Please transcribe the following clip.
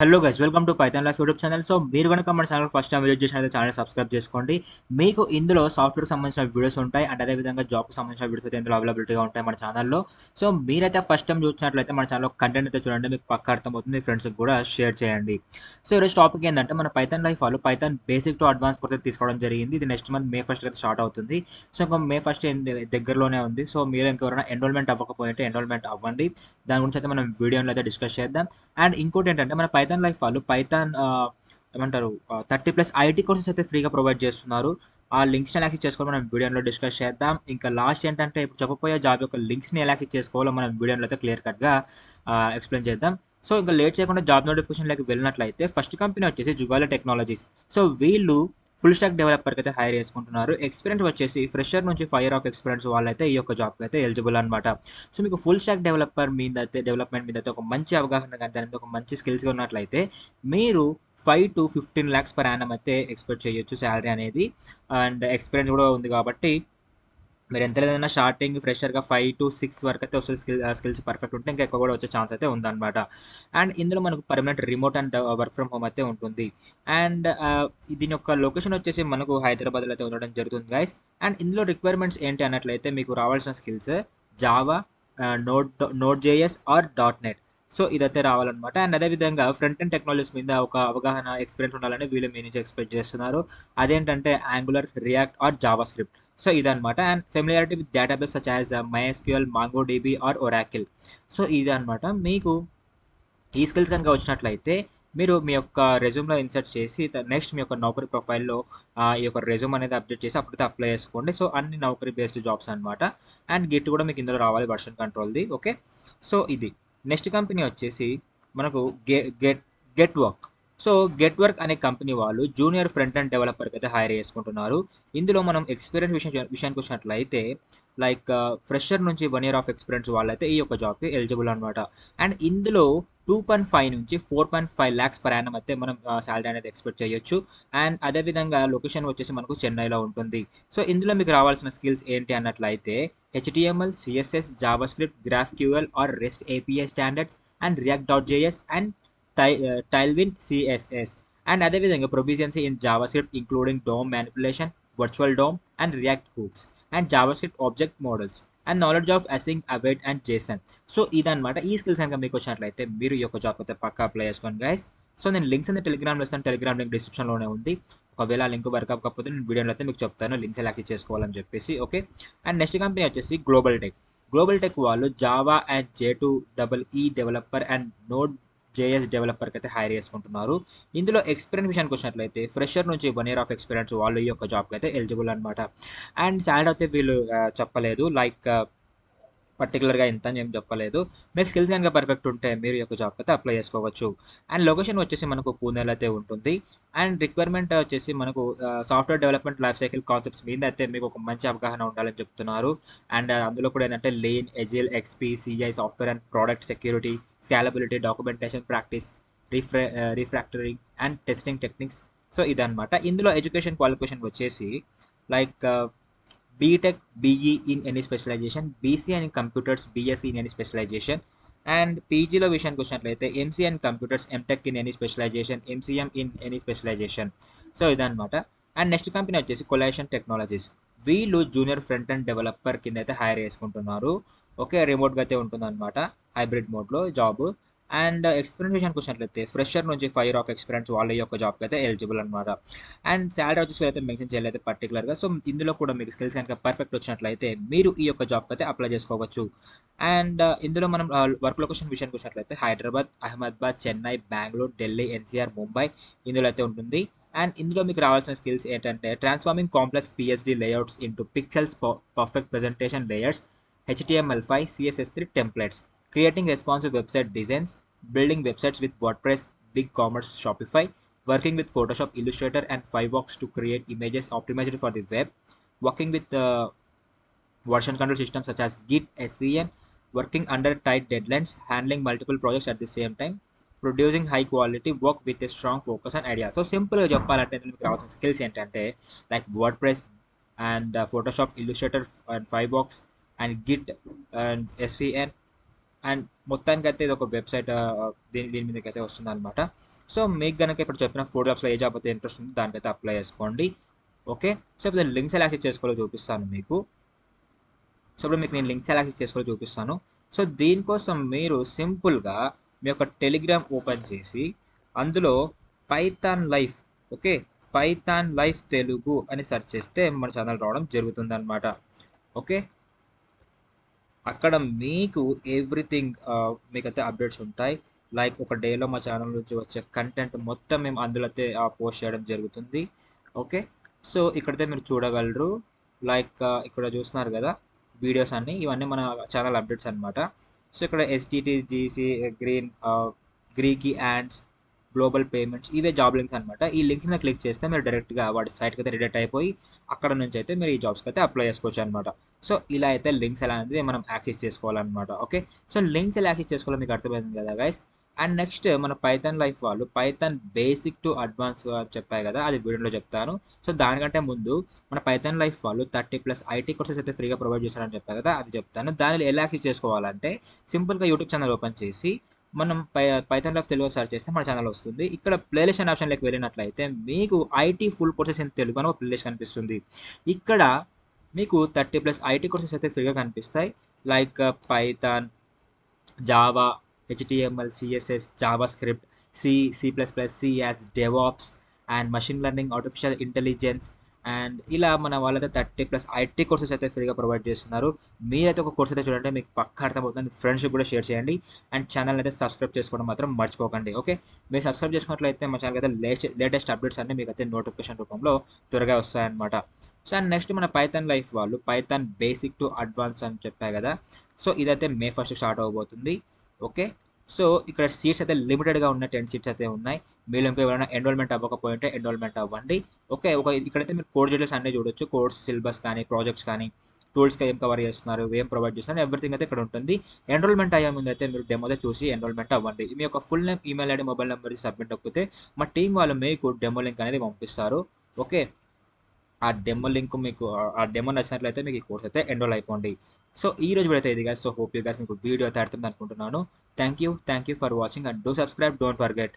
Hello guys welcome to Python life YouTube channel so మీరు కనుక మన ఛానల్ ఫస్ట్ టైం విజిట్ చేసినట్లయితే channel subscribe చేసుకోండి. మీకు ఇందులో సాఫ్ట్వేర్ సంబంధించిన వీడియోస్ ఉంటాయి అండ్ అదేవిధంగా జాబ్కి సంబంధించిన వీడియోస్ అయితే ఇందులో అవైలబిలిటీగా ఉంటాయి మన ఛానల్లో సో మీరైతే ఫస్ట్ టైం చూసినట్లయితే మన ఛానల్లో కంటెంట్ అయితే చూడండి మీకు పక్క అర్థమవుతుంది మీ ఫ్రెండ్స్కి కూడా షేర్ చేయండి. సో ఈరోజు టాపిక్ ఏంటంటే మన పైథాన్ లైఫ్ వాళ్ళు పైథాన్ బేసిక్ టు అడ్వాన్స్ కూడా తీసుకోవడం జరిగింది. ఇది నెక్స్ట్ మంత్ మే ఫస్ట్ అయితే స్టార్ట్ అవుతుంది. సో ఇంకా మే ఫస్ట్ దగ్గరలోనే ఉంది. సో మీరు ఇంకెవరైనా ఎన్రోల్మెంట్ అవ్వకపోయింటే ఎన్రోల్మెంట్ అవ్వండి. దాని గురించి అయితే మనం వీడియోలో అయితే డిస్కస్ చేద్దాం. అండ్ ఇంకోటి ఏంటంటే మన పైథాన్ లైఫ్ వాళ్ళు పైథాన్ ఏమంటారు థర్టీ ప్లస్ ఐటీ కోర్సెస్ అయితే ఫ్రీగా ప్రొవైడ్ చేస్తున్నారు. ఆ లింక్స్ని ఎలా యాక్సెస్ చేసుకోవాలి మనం వీడియోలో డిస్కస్ చేద్దాం. ఇంకా లాస్ట్ ఏంటంటే ఇప్పుడు చెప్పబోయే జాబ్ యొక్క లింక్స్ని ఎలా యాక్సెస్ చేసుకోవాలో మనం వీడియోలో అయితే క్లియర్ కట్గా ఎక్స్ప్లెయిన్ చేద్దాం. సో ఇంకా లేట్ చేయకుండా జాబ్ నోటిఫికేషన్ లైక్ వెళ్ళినట్లయితే ఫస్ట్ కంపెనీ వచ్చేసి జుగాల టెక్నాలజీస్ సో వీళ్ళు ఫుల్ స్టాక్ డెవలపర్కి అయితే హైర్ చేసుకుంటున్నారు. ఎక్స్పీరియన్స్ వచ్చేసి ఫ్రెషర్ నుంచి ఫైర్ ఆఫ్ ఎక్స్పీరియన్స్ వాళ్ళైతే ఈ యొక్క జాబ్కి అయితే ఎలిజిబుల్ అనమాట సో మీకు ఫుల్ స్టాక్ డెవలపర్ మీద అయితే డెవలప్మెంట్ మీద అయితే ఒక మంచి అవగాహన కానీ దాని మీద ఒక మంచి స్కిల్స్ ఉన్నట్లయితే మీరు five to fifteen lakhs per annum అయితే ఎక్స్పెక్ట్ చేయొచ్చు శాలరీ అనేది. అండ్ ఎక్స్పీరియన్స్ కూడా ఉంది కాబట్టి మీరు ఎంత లేదన్నా స్టార్టింగ్ ఫ్రెషర్గా ఫైవ్ టు సిక్స్ వరకు అయితే వస్తుంది స్కిల్ స్కిల్స్ పర్ఫెక్ట్ ఉంటే ఇంకా ఎక్కువ కూడా వచ్చే ఛాన్స్ అయితే ఉందన్నమాట. అండ్ ఇందులో మనకు permanent remote and work from home అయితే ఉంటుంది. అండ్ uh, దీని యొక్క లొకేషన్ వచ్చేసి మనకు హైదరాబాద్లో అయితే ఉండడం జరుగుతుంది గైస్ అండ్ ఇందులో రిక్వైర్మెంట్స్ ఏంటి అన్నట్లయితే మీకు రావాల్సిన skills Java node node JS or dot net so ఇదైతే రావాలన్నమాట. అండ్ అదేవిధంగా ఫ్రంట్ అండ్ టెక్నాలజీస్ మీద ఒక అవగాహన ఎక్స్పీరియన్స్ ఉండాలని వీళ్ళు మీ నుంచి ఎక్స్పెక్ట్ చేస్తున్నారు. అదేంటంటే Angular React or JavaScript so ఇదనమాట and familiarity with database such as MySQL MongoDB or Oracle so ఇది మీకు ఈ స్కిల్స్ కనుక వచ్చినట్లయితే మీరు మీ యొక్క రెజ్యూమ్లో ఇన్సర్ట్ చేసి నెక్స్ట్ మీ యొక్క నౌకరీ ప్రొఫైల్లో ఈ యొక్క రెజ్యూమ్ అనేది అప్డేట్ చేసి అప్పుడైతే అప్లై చేసుకోండి. సో అన్ని నౌకరీ బేస్డ్ జాబ్స్ అనమాట అండ్ గిట్ కూడా మీకు ఇందులో రావాలి వర్షన్ కంట్రోల్ది ఓకే సో ఇది. నెక్స్ట్ కంపెనీ వచ్చేసి మనకు గే get get work so get work అనే కంపెనీ వాళ్ళు జూనియర్ ఫ్రంట్ అండ్ డెవలపర్కి అయితే హైర్ చేసుకుంటున్నారు. ఇందులో మనం ఎక్స్పీరియన్స్ విషయం విషయానికి వచ్చినట్లయితే లైక్ ఫ్రెషర్ నుంచి వన్ ఇయర్ ఆఫ్ ఎక్స్పీరియన్స్ వాళ్ళైతే ఈ యొక్క జాబ్కి ఎలిజిబుల్ అనమాట అండ్ ఇందులో టూ పాయింట్ ఫైవ్ నుంచి four point five lakhs per annum అయితే మనం శాలరీ అనేది ఎక్స్పెక్ట్ చేయొచ్చు. అండ్ అదేవిధంగా లొకేషన్ వచ్చేసి మనకు చెన్నైలో ఉంటుంది. సో ఇందులో మీకు రావాల్సిన స్కిల్స్ ఏంటి అన్నట్లయితే HTML CSS JavaScript GraphQL or REST API standards and React dot JS and tie Tailwind CSS and అదేవిధంగా proficiency in JavaScript including DOM manipulation virtual DOM and React hooks and JavaScript object models and knowledge of async await and JSON so ఇదనమాట ఈ skills కనుక మీకు వచ్చినట్లయితే మీరు ఈ యొక్క job అయితే పక్కా అప్లై చేసుకోండి గైస్ సో నేను లింక్స్ అనేది టెలిగ్రామ్లో ఇస్తాను. టెలిగ్రామ్ లింక్ డిస్క్రిప్షన్లోనే ఉంది. ఒకవేళ లింక్ వర్క్ అవ్వకపోతే నేను వీడియోలో అయితే మీకు చెప్తాను. లింక్స్ ఎలా యాక్సెస్ చేసుకోవాలని చెప్పేసి ఓకే అండ్ నెక్స్ట్ కంపెనీ వచ్చేసి గ్లోబల్ టెక్ గ్లోబల్ టెక్ వాళ్ళు Java and J two double E developer and Node JS డెవలపర్కి అయితే హైర్ చేసుకుంటున్నారు. ఇందులో ఎక్స్పీరియన్స్ విషయానికి వచ్చినట్లయితే ఫ్రెషర్ నుంచి వన్ ఇయర్ ఆఫ్ ఎక్స్పీరియన్స్ వాళ్ళు ఈ యొక్క జాబ్కి అయితే ఎలిజిబుల్ అనమాట అండ్ శాలరీ అయితే వీళ్ళు చెప్పలేదు. లైక్ పర్టికులర్గా ఇంత అని ఏం చెప్పలేదు. మీకు స్కిల్స్ కనుక పర్ఫెక్ట్ ఉంటే మీరు యొక్క జాబ్ అయితే అప్లై చేసుకోవచ్చు. అండ్ లొకేషన్ వచ్చేసి మనకు పూణేలో అయితే ఉంటుంది. అండ్ రిక్వైర్మెంట్ వచ్చేసి మనకు software development life cycle concepts మీద అయితే మీకు ఒక మంచి అవగాహన ఉండాలని చెప్తున్నారు. అండ్ అందులో కూడా ఏంటంటే lean agile XP CI software and product security scalability documentation practice రిఫ్రా refactoring and testing techniques so ఇదనమాట ఇందులో ఎడ్యుకేషన్ క్వాలిఫికేషన్ వచ్చేసి like BTech BE in any specialization BC అని computers BSc in any specialization and పీజీలో విషయానికి వచ్చినట్లయితే MC and computers MTech in any specialization MCM in any specialization so ఇదనమాట and next company వచ్చేసి కొలాషన్ టెక్నాలజీస్ వీళ్ళు junior front and developer కింద అయితే హైర్ చేసుకుంటున్నారు. ఓకే రిమోట్గా అయితే ఉంటుందన్నమాట. హైబ్రిడ్ మోడ్లో జాబ్ అండ్ ఎక్స్పీరియన్స్ విషయానికి వచ్చినట్లయితే ఫ్రెషర్ నుంచి ఫైవ్ ఆఫ్ ఎక్స్పీరియన్స్ వాళ్ళ యొక్క జాబ్కి అయితే ఎలిజిబుల్ అనమాట అండ్ శాలరీ వచ్చేసి అయితే మెన్షన్ చేయలేదు పర్టికులర్గా సో ఇందులో కూడా మీకు స్కిల్స్ కనుక పర్ఫెక్ట్ వచ్చినట్లయితే మీరు ఈ యొక్క జాబ్కి అయితే అప్లై చేసుకోవచ్చు. అండ్ ఇందులో మనం వర్క్ లొకేషన్ విషయానికి వచ్చినట్లయితే హైదరాబాద్ అహ్మదాబాద్ చెన్నై బెంగళూరు ఢిల్లీ ఎన్సీఆర్ ముంబై ఇందులో అయితే ఉంటుంది. అండ్ ఇందులో మీకు రావాల్సిన స్కిల్స్ ఏంటంటే transforming complex PhD layouts into pixels perfect presentation layers HTML five CSS three templates creating responsive website designs, building websites with WordPress, BigCommerce, Shopify, working with Photoshop, Illustrator, and Firefox to create images optimized for the web, working with uh, version control systems such as Git, SVN, working under tight deadlines, handling multiple projects at the same time, producing high quality work with a strong focus and idea so సింపుల్గా చెప్పాలంటే మీకు రావాల్సిన skills ఏంటంటే like WordPress and Photoshop illustrator and five box and Git and SVN And మొత్తానికి అయితే ఇది ఒక website దీని దీని మీదకి అయితే వస్తుంది అనమాట సో మీకు కనుక ఇప్పుడు చెప్పిన ఫోర్ జాబ్స్లో ఏ జాబ్ అయితే ఇంట్రెస్ట్ ఉందో దానికైతే అప్లై చేసుకోండి. ఓకే? సో ఇప్పుడు లింక్స్ ఎలా యాక్సెస్ చేసుకోవాలో చూపిస్తాను మీకు. సో ఇప్పుడు మీకు నేను లింక్స్ ఎలా యాక్సెస్ చేసుకోవాలో చూపిస్తాను. సో దీనికోసం మీరు సింపుల్గా మీ యొక్క టెలిగ్రామ్ ఓపెన్ చేసి అందులో Python life okay? Python life Telugu అని సెర్చ్ చేస్తే మన ఛానల్ రావడం జరుగుతుంది అనమాట ఓకే? అక్కడ మీకు ఎవ్రీథింగ్ మీకైతే అప్డేట్స్ ఉంటాయి. లైక్ ఒక డేలో మా ఛానల్ నుంచి వచ్చే కంటెంట్ మొత్తం మేము అందులో అయితే పోస్ట్ చేయడం జరుగుతుంది. ఓకే సో ఇక్కడైతే మీరు చూడగలరు. లైక్ ఇక్కడ చూస్తున్నారు కదా వీడియోస్ అన్నీ. ఇవన్నీ మన ఛానల్ అప్డేట్స్ అనమాట సో ఇక్కడ ఎస్టీటీ జీసీ గ్రీన్ గ్రీకీ యాండ్స్ గ్లోబల్ పేమెంట్స్ ఇవే జాబ్ లింక్స్ అనమాట ఈ లింక్స్ మీద క్లిక్ చేస్తే మీరు డైరెక్ట్గా వాటి సైట్కి అయితే రిడెక్ట్ అయిపోయి అక్కడ నుంచి అయితే మీరు ఈ జాబ్స్కి అయితే అప్లై చేసుకోవచ్చు అనమాట సో ఇలా అయితే లింక్స్ ఎలా అనేది మనం యాక్సెస్ చేసుకోవాలన్నమాట ఓకే? సో లింక్స్ ఎలా యాక్సెస్ చేసుకోవాలో మీకు అర్థమైంది కదా గైస్ అండ్ నెక్స్ట్ మన పైథాన్ లైఫ్ వాళ్ళు పైథాన్ బేసిక్ టు అడ్వాన్స్ చెప్పాయి కదా అది వీడియోలో చెప్తాను. సో దానికంటే ముందు మన పైథాన్ లైఫ్ వాళ్ళు థర్టీ ప్లస్ ఐటీ కోర్సెస్ అయితే ఫ్రీగా ప్రొవైడ్ చేస్తారని చెప్పారు కదా అది చెప్తాను. దానిలో ఎలా యాక్సెస్ చేసుకోవాలంటే సింపుల్గా యూట్యూబ్ ఛానల్ ఓపెన్ చేసి మనం పై పైథాన్ లైఫ్ తెలుగు సెర్చ్ చేస్తే మన ఛానల్ వస్తుంది. ఇక్కడ ప్లేలిస్ట్ అనే ఆప్షన్లోకి వెళ్ళినట్లయితే మీకు IT full courses in Telugu అని ఒక ప్లేలిస్ట్ కనిపిస్తుంది. ఇక్కడ మీకు థర్టీ ప్లస్ ఐటీ కోర్సెస్ అయితే ఫ్రీగా కనిపిస్తాయి. Like Python Java HTML CSS JavaScript C C plus plus CS DevOps and machine learning artificial intelligence and ఇలా మన వాళ్ళైతే థర్టీ ప్లస్ ఐటీ కోర్సెస్ అయితే ఫ్రీగా ప్రొవైడ్ చేస్తున్నారు. మీరైతే ఒక కోర్స్ అయితే చూడండి మీకు పక్క అర్థమవుతుంది. ఫ్రెండ్స్ కూడా షేర్ చేయండి. అండ్ ఛానల్ అయితే సబ్స్క్రైబ్ చేసుకోవడం మాత్రం మర్చిపోకండి. ఓకే మీరు సబ్స్క్రైబ్ చేసుకున్నట్లయితే మా ఛానల్ అయితే లేటెస్ట్ లేటెస్ట్ అప్డేట్స్ అన్నీ మీకు అయితే నోటిఫికేషన్ రూపంలో త్వరగా వస్తాయన్నమాట. సో అండ్ నెక్స్ట్ మన పైథాన్ లైఫ్ వాళ్ళు పైథాన్ బేసిక్ టు అడ్వాన్స్ అని చెప్పారు కదా. సో ఇదైతే మే ఫస్ట్ స్టార్ట్ అవబోతుంది. ఓకే సో ఇక్కడ సీట్స్ అయితే లిమిటెడ్గా ఉన్నాయి టెన్ సీట్స్ అయితే ఉన్నాయి. మీరు ఇంకా ఎవరైనా ఎన్రోల్మెంట్ అవ్వకపోయింటే ఎన్రోల్మెంట్ అవ్వండి. ఓకే ఒక ఇక్కడైతే మీరు కోర్స్ డీటెయిల్స్ అన్నీ చూడొచ్చు. కోర్స్ సిలబస్ కానీ ప్రాజెక్ట్స్ కానీ టూల్స్కి ఏం కవర్ చేస్తున్నారు ఏం ప్రొవైడ్ చేస్తున్నారు ఎవ్రీథింగ్ అయితే ఇక్కడ ఉంటుంది. ఎన్రోల్మెంట్ అయ్యే ముందు అయితే మీరు డెమో చూసి ఎన్రోల్మెంట్ అవ్వండి. మీ యొక్క full name email ID mobile number submit అవ్వకపోతే మా టీం వాళ్ళు మీకు డెమో లింక్ అనేది పంపిస్తారు. ఓకే ఆ డెమో లింక్ మీకు ఆ డెమో నచ్చినట్లయితే మీకు ఈ కోర్స్ అయితే ఎన్రోల్ అయిపోండి. సో ఈ రోజు వీడియో ఇది guys so hope you guys మీకు వీడియో అయితే అనుకుంటున్నాను thank you thank you for watching and do subscribe don't forget